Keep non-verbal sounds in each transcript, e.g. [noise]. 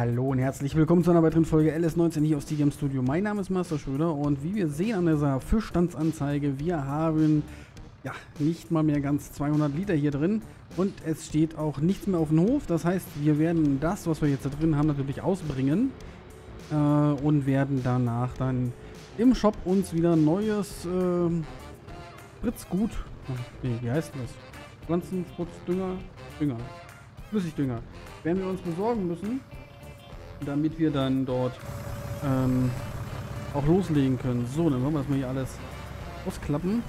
Hallo und herzlich willkommen zu einer weiteren Folge LS19 hier aus Game Studio. Mein Name ist Master Schröder und wie wir sehen an dieser Fischstandsanzeige, wir haben ja nicht mal mehr ganz 200 Liter hier drin und es steht auch nichts mehr auf dem Hof. Das heißt, wir werden das, was wir jetzt da drin haben, natürlich ausbringen äh, und werden danach dann im Shop uns wieder neues äh, Spritzgut, nee, wie heißt das? Pflanzenspritzdünger, Dünger, Flüssigdünger, werden wir uns besorgen müssen damit wir dann dort ähm, auch loslegen können. So, dann wollen wir das mal hier alles ausklappen.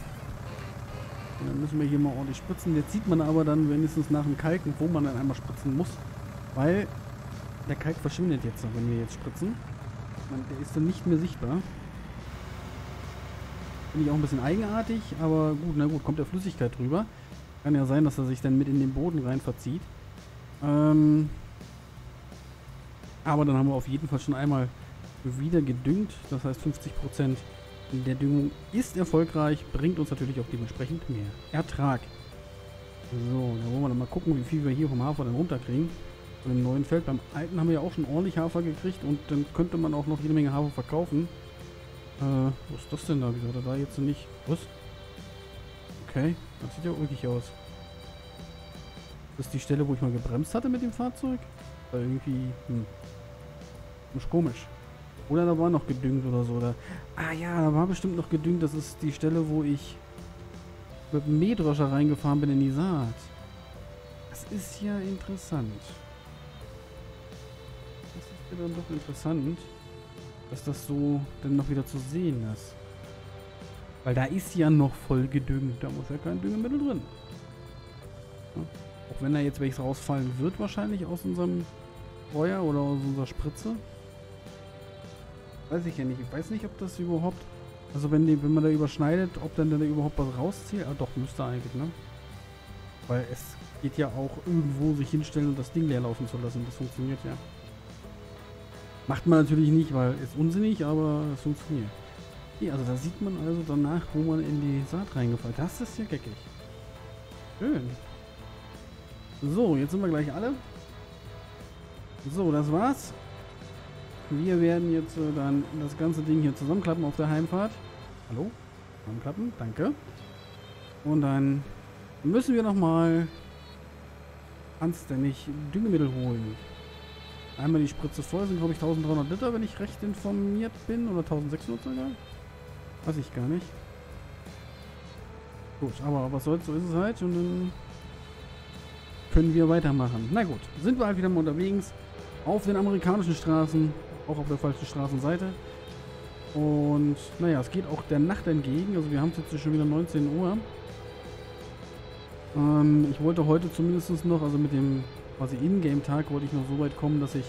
Und dann müssen wir hier mal ordentlich spritzen. Jetzt sieht man aber dann wenigstens nach dem Kalken, wo man dann einmal spritzen muss. Weil der Kalk verschwindet jetzt, wenn wir jetzt spritzen. Man, der ist dann nicht mehr sichtbar. Finde ich auch ein bisschen eigenartig, aber gut, na gut, kommt der Flüssigkeit drüber. Kann ja sein, dass er sich dann mit in den Boden rein verzieht. Ähm, aber dann haben wir auf jeden Fall schon einmal wieder gedüngt. Das heißt 50% der Düngung ist erfolgreich, bringt uns natürlich auch dementsprechend mehr Ertrag. So, dann wollen wir dann mal gucken, wie viel wir hier vom Hafer dann runterkriegen. Von dem neuen Feld. Beim alten haben wir ja auch schon ordentlich Hafer gekriegt und dann könnte man auch noch jede Menge Hafer verkaufen. Äh, was ist das denn da? Wieso hat er da jetzt nicht... Was? Okay, das sieht ja ulkig aus. Das ist die Stelle, wo ich mal gebremst hatte mit dem Fahrzeug. Weil irgendwie... Hm. Ist komisch. Oder da war noch gedüngt oder so. Oder ah ja, da war bestimmt noch gedüngt. Das ist die Stelle, wo ich mit dem Mähdroscher reingefahren bin in die Saat. Das ist ja interessant. Das ist ja dann doch interessant, dass das so dann noch wieder zu sehen ist. Weil da ist ja noch voll gedüngt. Da muss ja kein Düngemittel drin. Ja. Auch wenn da jetzt welches rausfallen wird, wahrscheinlich aus unserem Feuer oder aus unserer Spritze. Weiß ich ja nicht. Ich weiß nicht, ob das überhaupt... Also wenn, die, wenn man da überschneidet, ob dann da überhaupt was rauszieht. Ah doch, müsste eigentlich, ne? Weil es geht ja auch irgendwo sich hinstellen und das Ding leer laufen zu lassen. Das funktioniert ja. Macht man natürlich nicht, weil es unsinnig, aber es funktioniert. Okay, also da sieht man also danach, wo man in die Saat reingefallen Das ist ja geckig. Schön. So, jetzt sind wir gleich alle. So, das war's. Wir werden jetzt äh, dann das ganze Ding hier zusammenklappen auf der Heimfahrt. Hallo? Zusammenklappen, danke. Und dann müssen wir nochmal anständig Düngemittel holen. Einmal die Spritze voll, sind glaube ich 1300 Liter, wenn ich recht informiert bin. Oder 1600 sogar. Weiß ich gar nicht. Gut, aber was soll's, so ist es halt. Und dann können wir weitermachen. Na gut, sind wir halt wieder mal unterwegs auf den amerikanischen Straßen auch auf der falschen Straßenseite. Und naja, es geht auch der Nacht entgegen. Also wir haben es jetzt schon wieder 19 Uhr. Ähm, ich wollte heute zumindest noch, also mit dem quasi Ingame-Tag, wollte ich noch so weit kommen, dass ich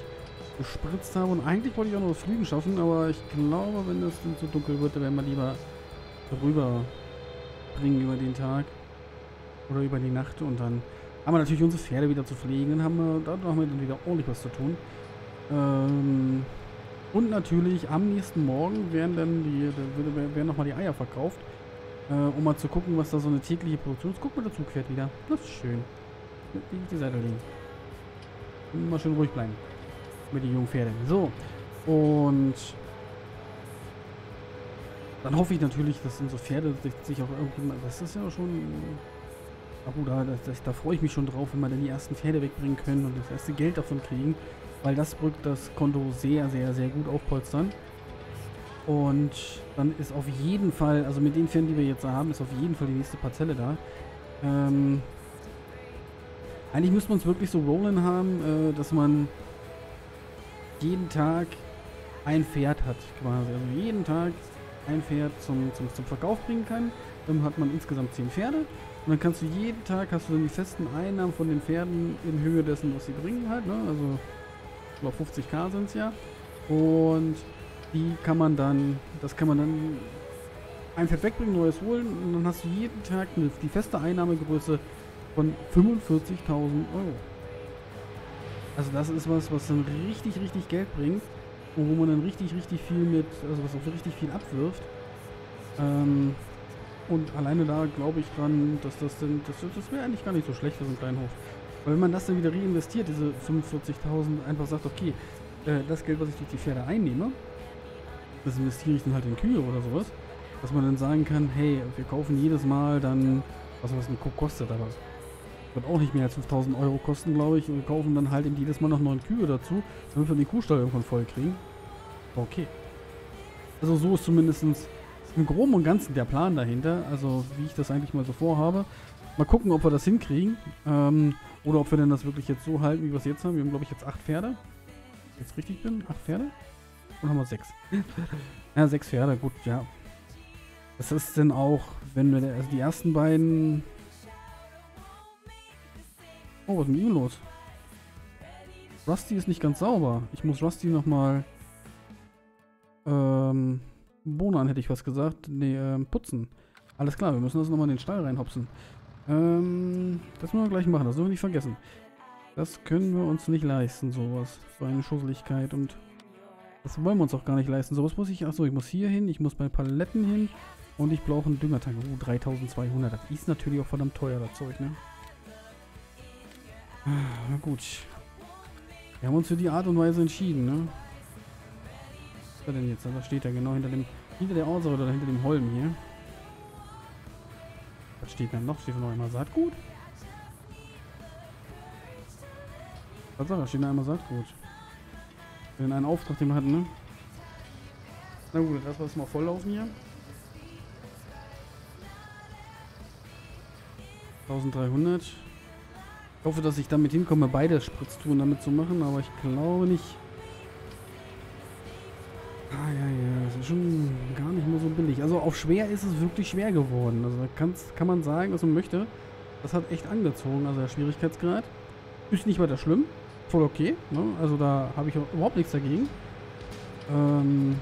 gespritzt habe. Und eigentlich wollte ich auch noch das Flügen schaffen, aber ich glaube, wenn es dann zu dunkel wird, dann werden wir lieber rüber bringen über den Tag. Oder über die Nacht. Und dann haben wir natürlich unsere Pferde wieder zu pflegen. Dann haben wir, da haben wir dann wieder ordentlich was zu tun. Ähm, und natürlich am nächsten Morgen werden dann die, da werden nochmal die Eier verkauft. Äh, um mal zu gucken, was da so eine tägliche Produktion ist. Guck mal, der Zug fährt wieder. Das ist schön. Die, die Seite liegen. Mal schön ruhig bleiben. Mit den jungen Pferden. So. Und dann hoffe ich natürlich, dass unsere Pferde sich, auch irgendwie... Das ist ja schon... Gut, da, das, da freue ich mich schon drauf, wenn wir dann die ersten Pferde wegbringen können und das erste Geld davon kriegen weil das drückt das Konto sehr, sehr, sehr gut aufpolstern. Und dann ist auf jeden Fall, also mit den Pferden, die wir jetzt haben, ist auf jeden Fall die nächste Parzelle da. Ähm, eigentlich müsste man es wirklich so rollen haben, äh, dass man jeden Tag ein Pferd hat, quasi. Also jeden Tag ein Pferd zum, zum, zum Verkauf bringen kann. Dann hat man insgesamt zehn Pferde. Und dann kannst du jeden Tag, hast du dann die festen Einnahmen von den Pferden in Höhe dessen, was sie bringen halt. Ne? Also über 50k sind es ja. Und die kann man dann, das kann man dann ein Pferd wegbringen, neues holen und dann hast du jeden Tag eine, die feste Einnahmegröße von 45.000 Euro. Also das ist was, was dann richtig, richtig Geld bringt und wo man dann richtig, richtig viel mit, also was auch richtig viel abwirft. Ähm, und alleine da glaube ich dran, dass das denn, das, das wäre eigentlich gar nicht so schlecht für so einen kleinen Hof. Weil wenn man das dann wieder reinvestiert, diese 45.000, einfach sagt, okay, äh, das Geld, was ich durch die Pferde einnehme, das investiere ich dann halt in Kühe oder sowas. Dass man dann sagen kann, hey, wir kaufen jedes Mal dann, was was ein Kuh kostet, aber wird auch nicht mehr als 5000 Euro kosten, glaube ich. Und wir kaufen dann halt eben jedes Mal noch neun Kühe dazu, damit wir den Kuhstall irgendwann voll kriegen. Okay. Also so ist zumindest im Groben und Ganzen der Plan dahinter. Also wie ich das eigentlich mal so vorhabe. Mal gucken, ob wir das hinkriegen. Ähm, oder ob wir denn das wirklich jetzt so halten, wie wir es jetzt haben. Wir haben, glaube ich, jetzt acht Pferde. Wenn ich jetzt richtig bin. Acht Pferde? Oder haben wir sechs? [laughs] ja, sechs Pferde. Gut, ja. Das ist denn auch, wenn wir also die ersten beiden... Oh, was ist mit ihm los? Rusty ist nicht ganz sauber. Ich muss Rusty nochmal... Ähm... Bohnen hätte ich was gesagt. Nee, ähm, putzen. Alles klar, wir müssen das nochmal in den Stall reinhopsen. Ähm, das müssen wir gleich machen, das dürfen wir nicht vergessen. Das können wir uns nicht leisten, sowas. So eine Schusseligkeit und das wollen wir uns auch gar nicht leisten. Sowas muss ich, achso, ich muss hier hin, ich muss bei Paletten hin und ich brauche einen Düngertank. Oh, 3200, das ist natürlich auch verdammt teuer, das Zeug, ne? Na gut. Wir haben uns für die Art und Weise entschieden, ne? Was ist er denn jetzt? Da steht er genau hinter dem, hinter der Außer oder hinter dem Holm hier. Was steht da noch? Steht noch einmal Saatgut? Er? Steht da einmal Saatgut. Wenn einen Auftrag, den wir hatten, ne? Na gut, das lassen wir volllaufen hier. 1300. Ich hoffe, dass ich damit hinkomme, beide Spritztouren damit zu machen, aber ich glaube nicht. Ah, ja, ja, ist schon gar nicht mehr so billig. Also auf schwer ist es wirklich schwer geworden. Also da kann man sagen, was man möchte. Das hat echt angezogen, also der Schwierigkeitsgrad. Ist nicht weiter schlimm. Voll okay. Ne? Also da habe ich überhaupt nichts dagegen. Ähm,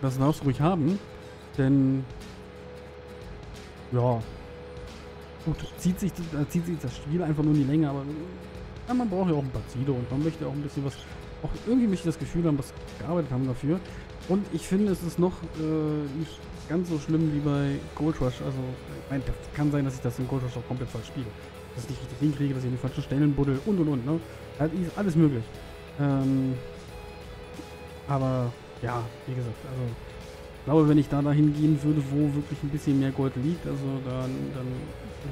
das darfst du ruhig haben. Denn, ja, gut, zieht sich, äh, zieht sich das Spiel einfach nur in die Länge, aber ja, man braucht ja auch ein paar Ziele und man möchte auch ein bisschen was auch irgendwie möchte ich das Gefühl haben, dass gearbeitet haben dafür. Und ich finde, es ist noch äh, nicht ganz so schlimm wie bei Gold Rush. Also, ich meine, das kann sein, dass ich das in Gold Rush auch komplett falsch spiele. Dass ich nicht richtig hinkriege, dass ich in die falschen Stellen buddel und und und. Ne? Das ist alles möglich. Ähm, aber ja, wie gesagt, also ich glaube, wenn ich da dahin gehen würde, wo wirklich ein bisschen mehr Gold liegt, also dann, dann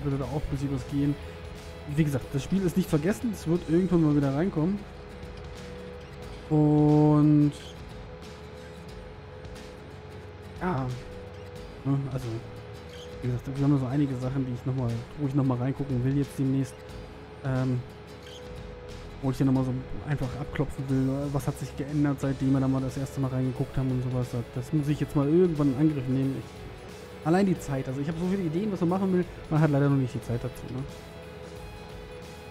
würde da auch ein bisschen was gehen. Wie gesagt, das Spiel ist nicht vergessen, es wird irgendwann mal wieder reinkommen. Und ja, ne, also wie gesagt, wir haben so einige Sachen, die ich noch mal, wo ich nochmal reingucken will jetzt demnächst. Ähm, wo ich hier nochmal so einfach abklopfen will, was hat sich geändert, seitdem wir da mal das erste Mal reingeguckt haben und sowas. Das muss ich jetzt mal irgendwann in Angriff nehmen. Ich, allein die Zeit, also ich habe so viele Ideen, was man machen will, man hat leider noch nicht die Zeit dazu. Ne?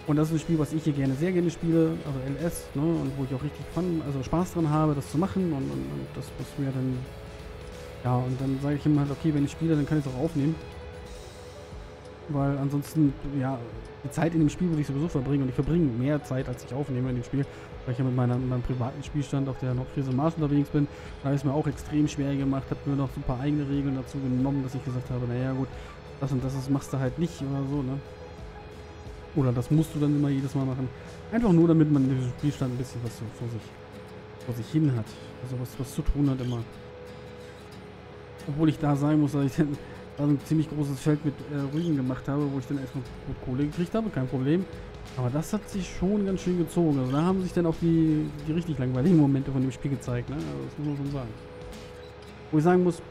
Und das ist ein Spiel, was ich hier gerne, sehr gerne spiele, also LS, ne, und wo ich auch richtig Fun, also Spaß dran habe, das zu machen und, und, und das, was mir dann, ja, und dann sage ich ihm halt, okay, wenn ich spiele, dann kann ich es auch aufnehmen. Weil ansonsten, ja, die Zeit in dem Spiel würde ich sowieso verbringen und ich verbringe mehr Zeit, als ich aufnehme in dem Spiel, weil ich ja mit, meiner, meinem privaten Spielstand auf der Nordfriese Marsch unterwegs bin. Da habe ich es mir auch extrem schwer gemacht, habe mir noch so ein paar eigene Regeln dazu genommen, dass ich gesagt habe, naja gut, das und das machst du halt nicht oder so, ne. Oder das musst du dann immer jedes Mal machen. Einfach nur, damit man in diesem Spielstand ein bisschen was so vor sich, vor sich hin hat. Also was, was zu tun hat immer. Obwohl ich da sagen muss, dass ich dann also ein ziemlich großes Feld mit äh, Rügen gemacht habe, wo ich dann erstmal gut Kohle gekriegt habe, kein Problem. Aber das hat sich schon ganz schön gezogen. Also da haben sich dann auch die, die richtig langweiligen Momente von dem Spiel gezeigt. Ne? Also das muss man schon sagen. Wo ich sagen muss,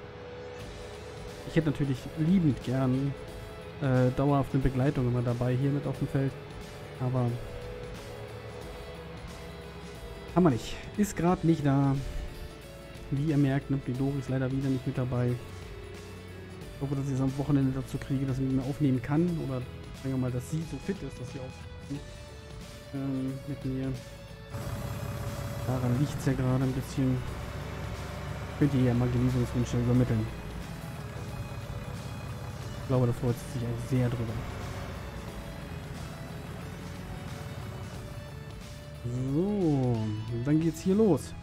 ich hätte natürlich liebend gern äh, dauerhaft Begleitung immer dabei hier mit auf dem Feld. Aber haben wir nicht. Ist gerade nicht da. Wie ihr merkt, ne, Dori ist leider wieder nicht mit dabei. Ich hoffe, dass ich es am Wochenende dazu kriege, dass ich mir aufnehmen kann. Oder sagen wir mal, dass sie so fit ist, dass sie auch ähm, mit mir. Daran liegt es ja gerade ein bisschen. Könnt ihr ja mal Genesungswünsche übermitteln. Ich glaube, da freut sich auch sehr drüber. So, dann geht's hier los.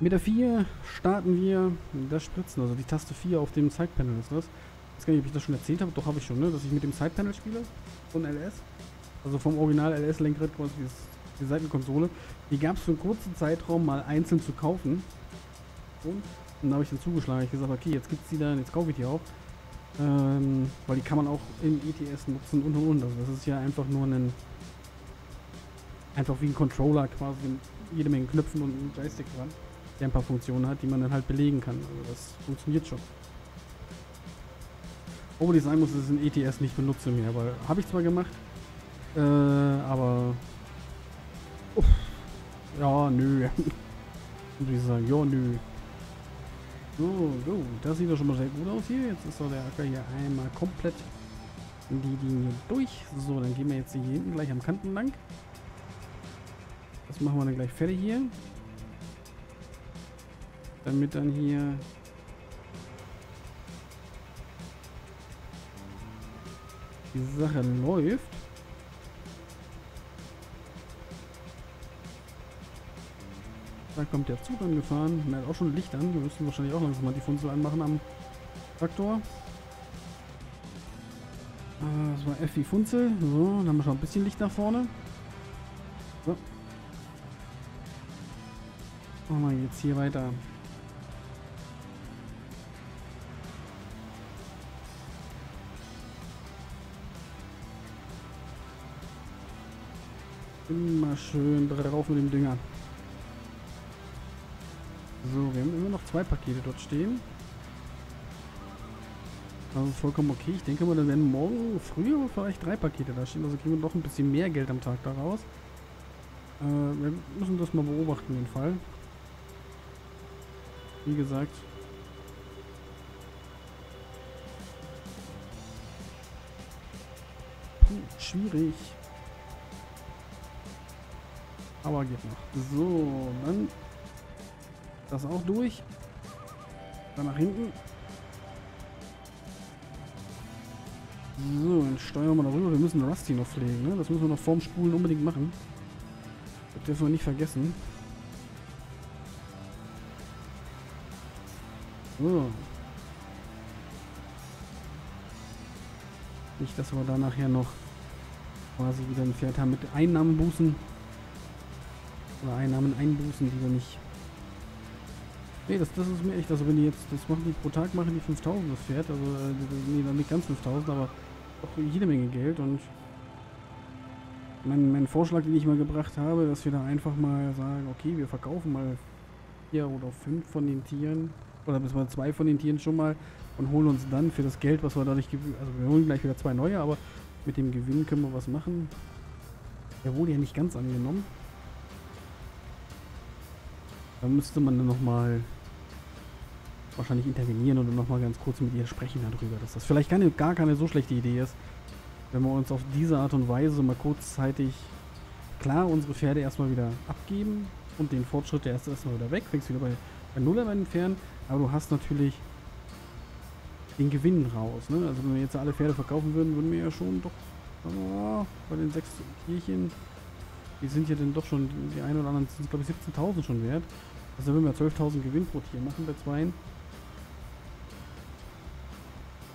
Mit der 4 starten wir das Spritzen, also die Taste 4 auf dem Sidepanel ist das. Ich weiß gar nicht, ob ich das schon erzählt habe, doch habe ich schon, ne? dass ich mit dem Sidepanel spiele von LS. Also vom Original LS-Lenkrad quasi die Seitenkonsole. Die gab es für einen kurzen Zeitraum mal einzeln zu kaufen. Und dann habe ich dann zugeschlagen. Ich gesagt, okay, jetzt gibt es die dann, jetzt kaufe ich die auch. Ähm, weil die kann man auch im ETS nutzen und und und. Also das ist ja einfach nur ein einfach wie ein Controller quasi jede Menge Knöpfen und ein Joystick dran, der ein paar Funktionen hat, die man dann halt belegen kann. Also das funktioniert schon. Obwohl ich sagen muss, dass ich ein ETS nicht benutze mehr, weil habe ich zwar gemacht, äh, aber uff, ja, nö. [laughs] Würde ich sagen, ja, nö. So, so, das sieht doch schon mal sehr gut aus hier. Jetzt ist doch der Acker hier einmal komplett in die Linie durch. So, dann gehen wir jetzt hier hinten gleich am Kanten lang. Das machen wir dann gleich fertig hier. Damit dann hier die Sache läuft. Da kommt der Zug angefahren. Der hat auch schon Licht an. Wir müssen wahrscheinlich auch langsam mal die Funzel anmachen am Traktor. Ah, das war F wie Funzel. So, dann haben wir schon ein bisschen Licht nach vorne. So. Machen wir jetzt hier weiter. Immer schön drauf mit dem Dünger. So, wir haben immer noch zwei Pakete dort stehen. Ist vollkommen okay. Ich denke mal, dann werden morgen früh vielleicht drei Pakete da stehen. Also kriegen wir doch ein bisschen mehr Geld am Tag daraus. Äh, wir müssen das mal beobachten, den Fall. Wie gesagt. Puh, schwierig. Aber geht noch. So, dann das auch durch. Dann nach hinten. So, dann steuern wir mal darüber. Wir müssen Rusty noch pflegen. Ne? Das müssen wir noch vorm Spulen unbedingt machen. Das dürfen wir nicht vergessen. So. Nicht, dass wir da nachher noch quasi wieder ein Pferd haben mit Einnahmenbußen. Oder Einnahmen einbußen, die wir nicht... Nee, das, das ist mir echt, also wenn die jetzt, das machen die pro Tag, machen die 5000 das Pferd, also äh, nee, dann nicht ganz 5000, aber auch jede Menge Geld und mein, mein Vorschlag, den ich mal gebracht habe, dass wir da einfach mal sagen, okay, wir verkaufen mal vier oder fünf von den Tieren oder bis mal zwei von den Tieren schon mal und holen uns dann für das Geld, was wir dadurch gewinnen, also wir holen gleich wieder zwei neue, aber mit dem Gewinn können wir was machen. Der wurde ja nicht ganz angenommen. Da müsste man dann nochmal wahrscheinlich intervenieren und nochmal ganz kurz mit ihr sprechen darüber, dass das vielleicht keine, gar keine so schlechte Idee ist, wenn wir uns auf diese Art und Weise mal kurzzeitig klar unsere Pferde erstmal wieder abgeben und den Fortschritt, der ist erstmal wieder weg, fängst wieder bei, bei Nuller bei den Pferden, aber du hast natürlich den Gewinn raus. Ne? Also wenn wir jetzt alle Pferde verkaufen würden, würden wir ja schon doch oh, bei den sechs Tierchen, die sind ja dann doch schon, die ein oder anderen sind glaube ich 17.000 schon wert. Also wenn wir 12.000 Gewinn pro Tier machen bei zweien,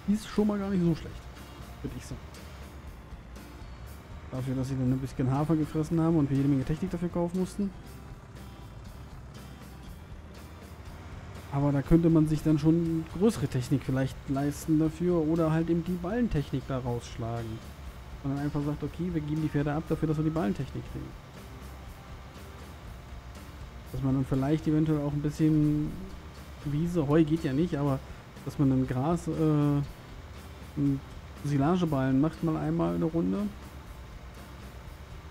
ist schon mal gar nicht so schlecht, würde ich sagen. Dafür, dass sie dann ein bisschen Hafer gefressen haben und wir jede Menge Technik dafür kaufen mussten. Aber da könnte man sich dann schon größere Technik vielleicht leisten dafür oder halt eben die Ballentechnik da rausschlagen. Und dann einfach sagt, okay, wir geben die Pferde ab dafür, dass wir die Ballentechnik kriegen. Dass man dann vielleicht eventuell auch ein bisschen Wiese, Heu geht ja nicht, aber dass man dann Gras, äh, Silageballen macht mal einmal eine Runde.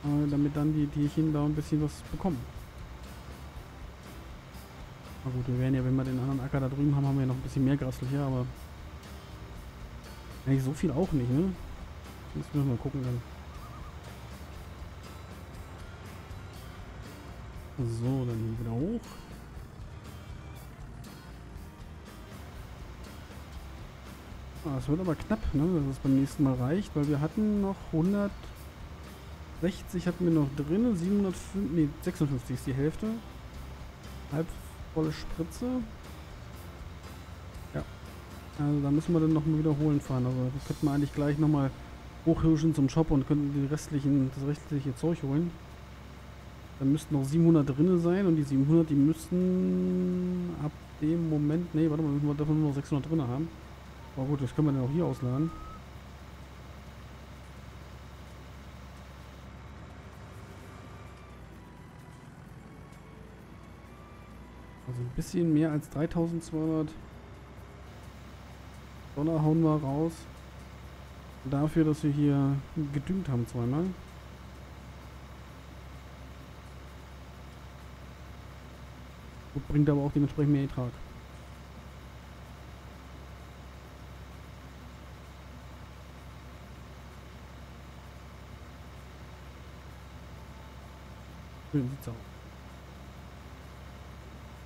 Äh, damit dann die Tierchen da ein bisschen was bekommen. Na gut, wir werden ja, wenn wir den anderen Acker da drüben haben, haben wir ja noch ein bisschen mehr Grasfläche, aber eigentlich so viel auch nicht, ne? Jetzt müssen wir mal gucken dann. So, dann wieder hoch. Ah, es wird aber knapp, ne, dass es beim nächsten Mal reicht, weil wir hatten noch 160 hatten wir noch drin, 705, nee, 56 ist die Hälfte. Halb volle Spritze. Ja. Also da müssen wir dann nochmal wiederholen fahren. Also das könnten wir eigentlich gleich nochmal hochhirschen zum Shop und könnten die restlichen, das restliche Zeug holen. Da müssten noch 700 drin sein und die 700, die müssten ab dem Moment, nee, warte mal, wir dürfen nur noch 600 drin haben. Aber gut, das können wir dann auch hier ausladen. Also ein bisschen mehr als 3200 Dollar hauen wir raus. Dafür, dass wir hier gedüngt haben zweimal. Gut, bringt aber auch dementsprechend mehr Ertrag. So sieht's aus.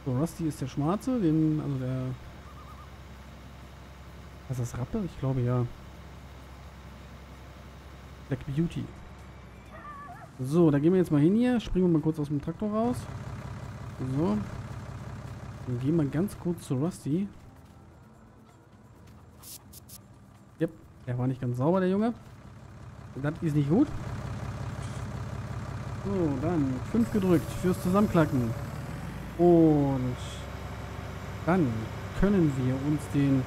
So, Rusty ist der Schwarze, den, also der... Was ist das, Rappe? Ich glaube ja. Black Beauty. So, da gehen wir jetzt mal hin hier. Springen wir mal kurz aus dem Traktor raus. So. Dann gehen wir ganz kurz zu Rusty. Yep, der war nicht ganz sauber, der Junge. Das ist nicht gut. So, dann 5 gedrückt fürs Zusammenklacken. Und dann können wir uns den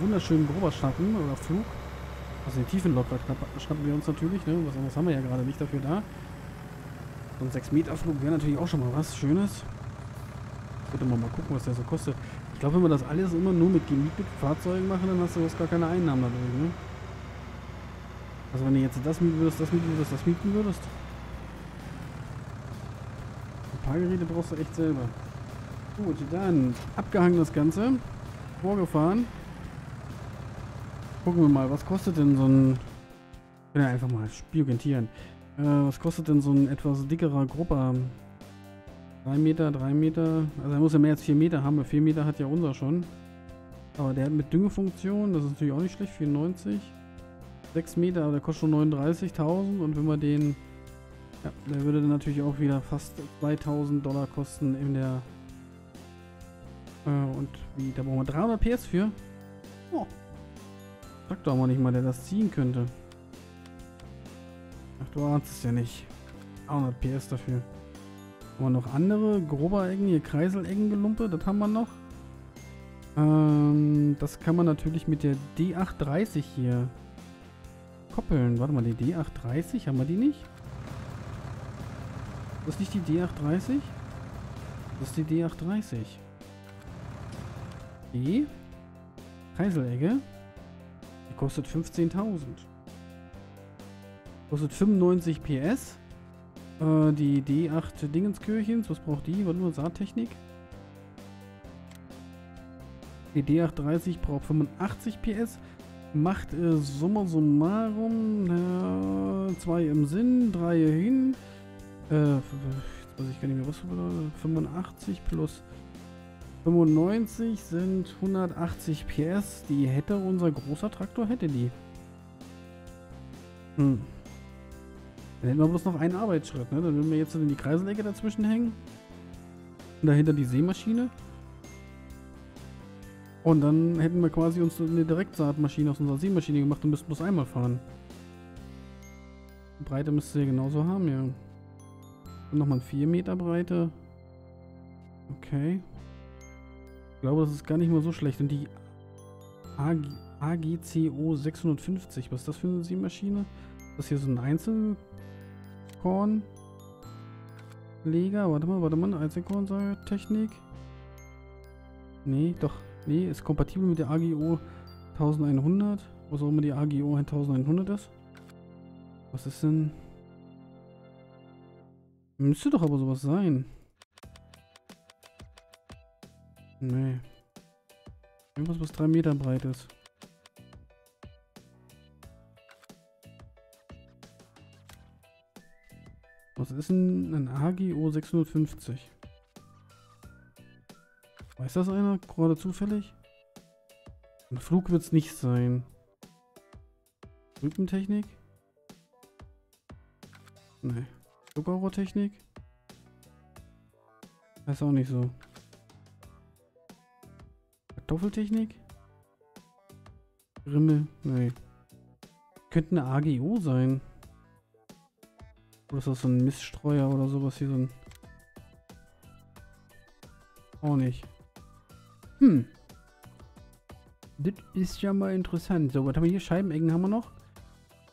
wunderschönen Grober schnappen oder Flug. Also den tiefen Locker schnappen wir uns natürlich. Ne? Was anderes haben wir ja gerade nicht dafür da. So ein 6 Meter Flug wäre natürlich auch schon mal was Schönes. Würde man mal gucken, was der so kostet. Ich glaube, wenn wir das alles immer nur mit gemieteten Fahrzeugen machen, dann hast du gar keine Einnahmen dadurch, ne? Also wenn du jetzt das mieten würdest, das mieten würdest, das mieten würdest. Ein paar Geräte brauchst du echt selber. Gut, dann abgehangen das Ganze. Vorgefahren. Gucken wir mal, was kostet denn so ein... Ich kann ja einfach mal spiogentieren. Äh, was kostet denn so ein etwas dickerer Grupper? 3 Meter, 3 Meter. Also er muss ja mehr als 4 Meter haben. 4 Meter hat ja unser schon. Aber der hat mit Düngefunktion, das ist natürlich auch nicht schlecht, 94. 6 Meter, aber der kostet schon 39.000. Und wenn wir den... Ja, der würde dann natürlich auch wieder fast 2000 Dollar kosten in der... Äh, und wie, da brauchen wir 300 PS für. Oh. Sagt doch mal nicht mal, der das ziehen könnte. Ach, du ahnst es ja nicht. 100 PS dafür. Haben wir noch andere grober Ecken, hier Kreiseleckengelumpe, das haben wir noch. Ähm, das kann man natürlich mit der D830 hier koppeln. Warte mal, die D830, haben wir die nicht? Das ist nicht die D830? Das ist die D830. Die Kreiselegge. Die kostet 15.000. Kostet 95 PS. Äh, die D8 Dingenskirchens, was braucht die? Warte nur, Saattechnik. Die D830 braucht 85 PS. Macht äh, summa summarum 2 äh, im Sinn, 3 hin. Äh, jetzt weiß ich gar nicht mehr, was 85 plus 95 sind 180 PS. Die hätte unser großer Traktor, hätte die. Hm. Dann hätten wir bloß noch einen Arbeitsschritt, ne? Dann würden wir jetzt in die Kreiselecke dazwischen hängen. Und dahinter die Seemaschine. Und dann hätten wir quasi uns eine Direktsaatmaschine aus unserer Seemaschine gemacht und müssten bloß einmal fahren. Breite müsste ihr genauso haben, ja. Und nochmal 4 Meter Breite. Okay. Ich glaube, das ist gar nicht mal so schlecht. Und die AG AGCO 650, was ist das für eine Seemaschine? Das hier so ein Einzel Einzelkornleger. Warte mal, warte mal. Einzelkorn-Technik. Nee, doch. Nee, ist kompatibel mit der AGO 1100. Was auch immer die AGO 1100 ist. Was ist denn... Müsste doch aber sowas sein. Nee. Irgendwas, was 3 Meter breit ist. Was ist denn ein AGO 650? Weiß das einer gerade zufällig? Ein Flug wird es nicht sein. Rückentechnik? Nee. Zuckerrohrtechnik? Ist auch nicht so. Kartoffeltechnik? Rimmel? Nee. Könnte eine AGO sein. Oder ist das so ein Miststreuer oder sowas hier so ein... Auch nicht. Hm. Das ist ja mal interessant. So, was haben wir hier? Scheibenecken haben wir noch.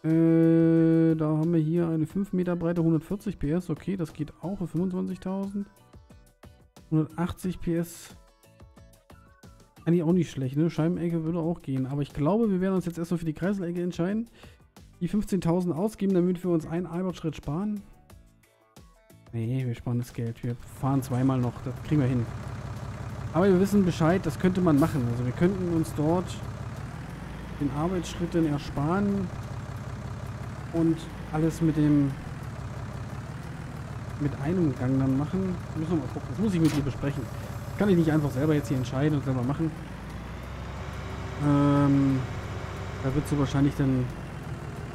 Äh, da haben wir hier eine 5 Meter breite 140 PS. Okay, das geht auch für 25.000. 180 PS. Eigentlich auch nicht schlecht, ne? Scheibenecke würde auch gehen. Aber ich glaube, wir werden uns jetzt erstmal für die Kreiselecke entscheiden. Die 15.000 ausgeben, damit wir uns einen Albert-Schritt sparen. Nee, wir sparen das Geld. Wir fahren zweimal noch. Das kriegen wir hin. Aber wir wissen Bescheid, das könnte man machen. Also wir könnten uns dort den Arbeitsschritt dann ersparen und alles mit dem mit einem Gang dann machen. Müssen wir mal gucken. Das muss ich mit dir besprechen. Kann ich nicht einfach selber jetzt hier entscheiden und selber machen. Ähm, da wird sie wahrscheinlich dann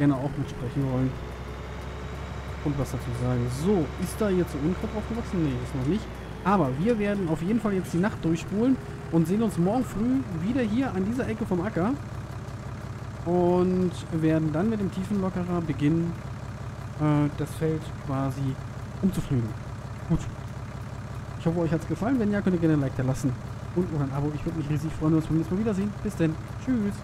gerne auch mitsprechen wollen. Und was dazu sagen. So, ist da jetzt so Unkraut aufgewachsen? Nee, ist noch nicht. Aber wir werden auf jeden Fall jetzt die Nacht durchspulen und sehen uns morgen früh wieder hier an dieser Ecke vom Acker. Und werden dann mit dem Tiefenlockerer beginnen, äh, das Feld quasi umzuflügen. Gut. Ich hoffe, euch hat es gefallen. Wenn ja, könnt ihr gerne ein Like da lassen. Und oder ein Abo. Ich würde mich riesig freuen, wenn wir uns beim nächsten Mal wiedersehen. Bis dann. Tschüss.